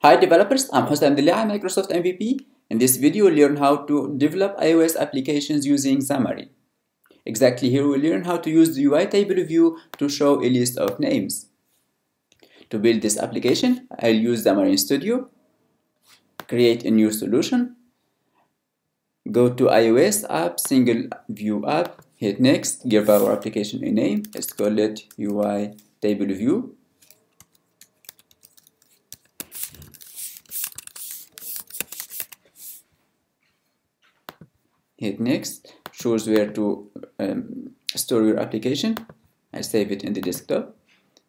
Hi developers, I'm Houssem Dellai, Microsoft MVP. In this video, we'll learn how to develop iOS applications using Xamarin. Exactly here, we'll learn how to use the UI table view to show a list of names. To build this application, I'll use Xamarin Studio, create a new solution, go to iOS app, single view app, hit next, give our application a name, let's call it UI table view hit next. Shows where to um, store your application. I save it in the desktop.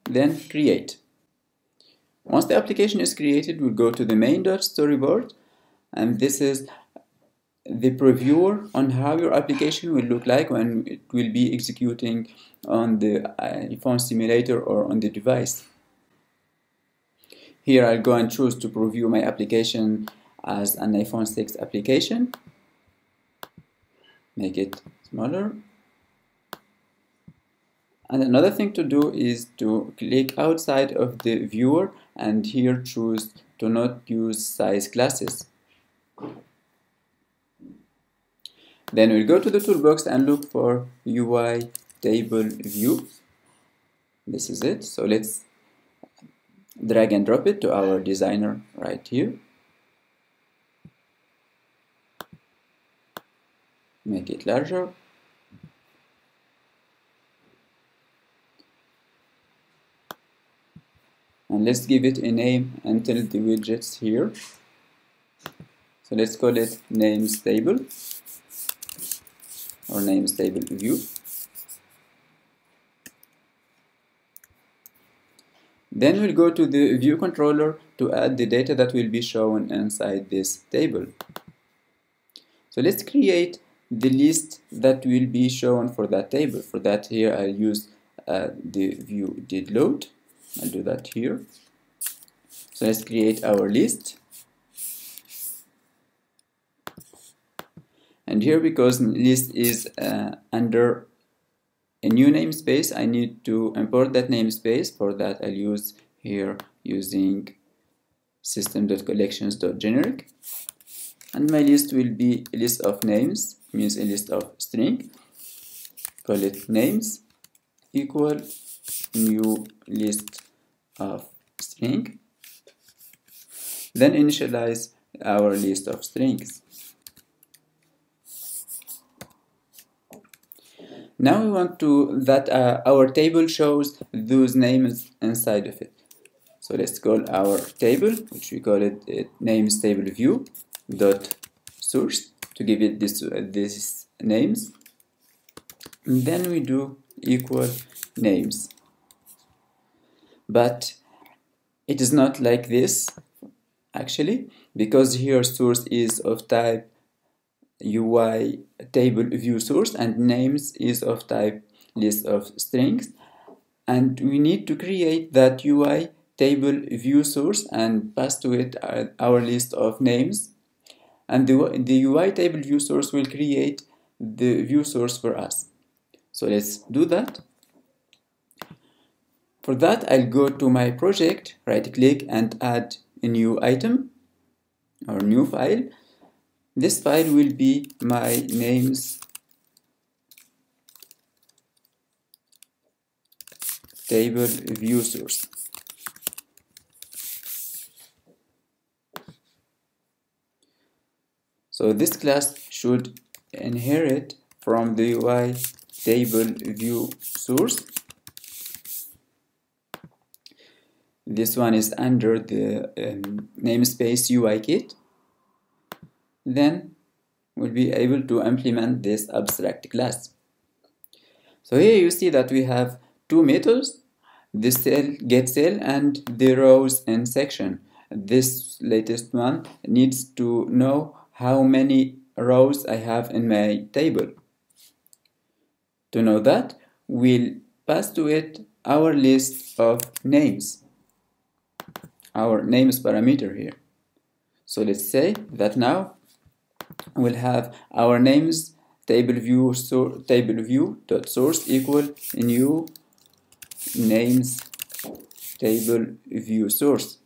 Then create. Once the application is created we'll go to the main.storyboard and this is the previewer on how your application will look like when it will be executing on the iPhone simulator or on the device. Here I'll go and choose to preview my application as an iPhone 6 application make it smaller. And another thing to do is to click outside of the viewer and here choose to not use size classes then we'll go to the toolbox and look for UI table view. This is it. So let's drag and drop it to our designer right here make it larger. And let's give it a name until the widgets here. So let's call it names table or names table view. Then we'll go to the view controller to add the data that will be shown inside this table. So let's create the list that will be shown for that table. For that here I'll use uh, the view did load. I'll do that here. So let's create our list. And here because list is uh, under a new namespace, I need to import that namespace. For that I'll use here using system.collections.generic and my list will be a list of names means a list of string call it names equal new list of string. Then initialize our list of strings. Now we want to that uh, our table shows those names inside of it. So let's call our table which we call it, it names table view dot source to give it this uh, these names. And then we do equal names. But it is not like this actually because here source is of type UI table view source and names is of type list of strings. And we need to create that UI table view source and pass to it our list of names and the, the UI table view source will create the view source for us. So let's do that. For that, I'll go to my project, right click and add a new item or new file. This file will be my names table view source. So this class should inherit from the UI table view source. This one is under the um, namespace UI kit. Then we'll be able to implement this abstract class. So here you see that we have two methods, the cell get cell and the rows in section. This latest one needs to know how many rows I have in my table. To know that, we'll pass to it our list of names, our names parameter here. So let's say that now we'll have our names table view so table view dot source equal new names table view source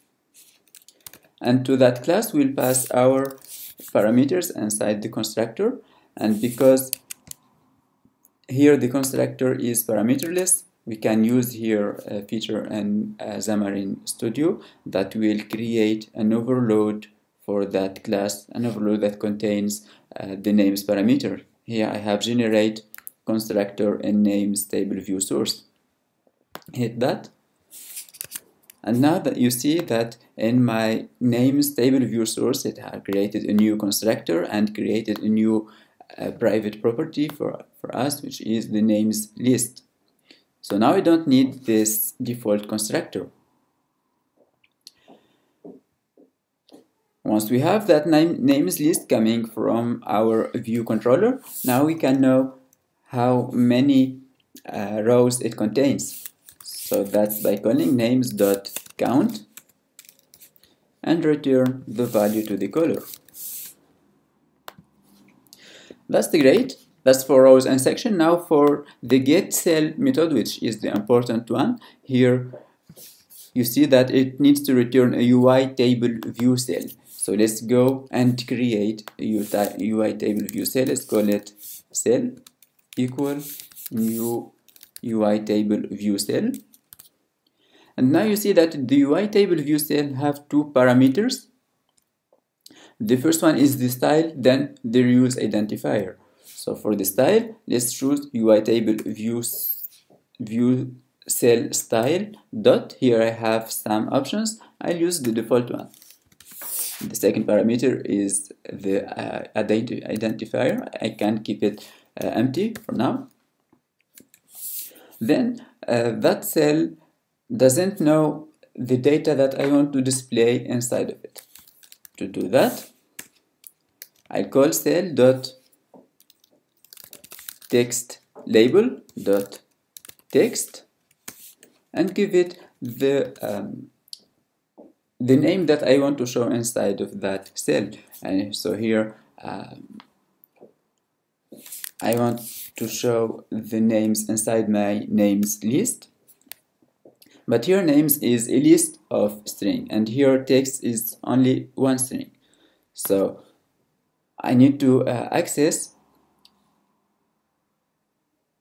and to that class we'll pass our parameters inside the constructor and because here the constructor is parameterless we can use here a feature in uh, Xamarin Studio that will create an overload for that class, an overload that contains uh, the names parameter. Here I have generate constructor and names table view source. Hit that. And now that you see that in my names table view source, it has created a new constructor and created a new uh, private property for, for us, which is the names list. So now we don't need this default constructor. Once we have that name, names list coming from our view controller, now we can know how many uh, rows it contains. So that's by calling names.count and return the value to the caller. That's the great. That's for rows and section. Now for the get cell method, which is the important one. Here you see that it needs to return a UI table view cell. So let's go and create a UI table view cell. Let's call it cell equal new UI table view cell. And now you see that the UI table view cell have two parameters. The first one is the style, then the reuse identifier. So for the style, let's choose UI table view, view cell style dot. Here I have some options. I'll use the default one. The second parameter is the uh, identifier. I can keep it uh, empty for now. Then uh, that cell doesn't know the data that I want to display inside of it. To do that, I call cell dot text label dot text and give it the um, the name that I want to show inside of that cell and so here um, I want to show the names inside my names list but here names is a list of string and here text is only one string. So I need to uh, access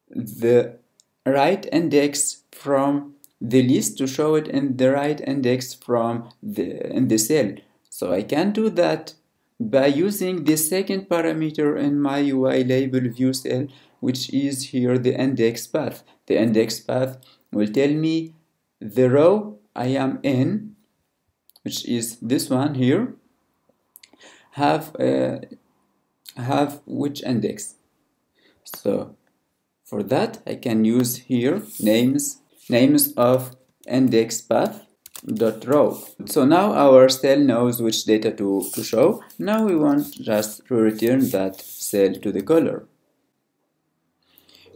the right index from the list to show it in the right index from the in the cell. So I can do that by using the second parameter in my UI label view cell which is here the index path. The index path will tell me the row I am in which is this one here have uh, have which index? So for that I can use here names names of index path dot row. So now our cell knows which data to, to show. Now we want just to return that cell to the caller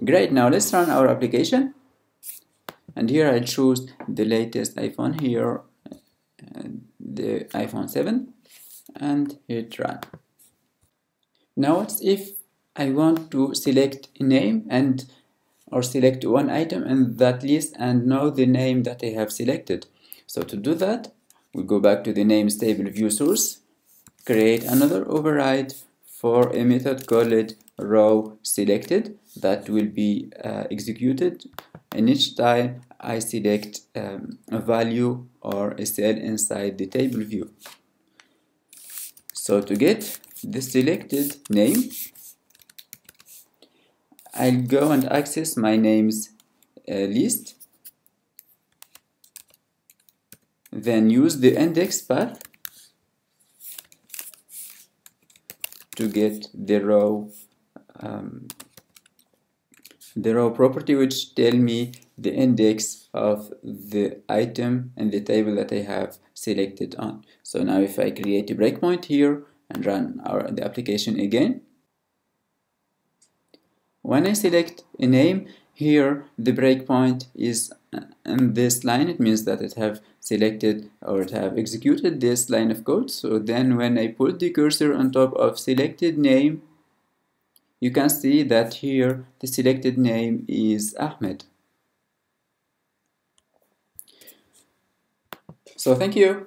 great. Now let's run our application and here I choose the latest iPhone here the iPhone 7 and hit run now what if I want to select a name and or select one item in that list and know the name that I have selected. So to do that, we go back to the names table view source, create another override for a method called row selected that will be uh, executed and each time I select um, a value or a cell inside the table view. So to get the selected name, I'll go and access my names uh, list then use the index path to get the row um, the row property which tell me the index of the item in the table that I have selected on. So now if I create a breakpoint here and run our the application again, when I select a name, here the breakpoint is in this line. It means that it have selected or it have executed this line of code. So then when I put the cursor on top of selected name, you can see that here the selected name is Ahmed. So thank you.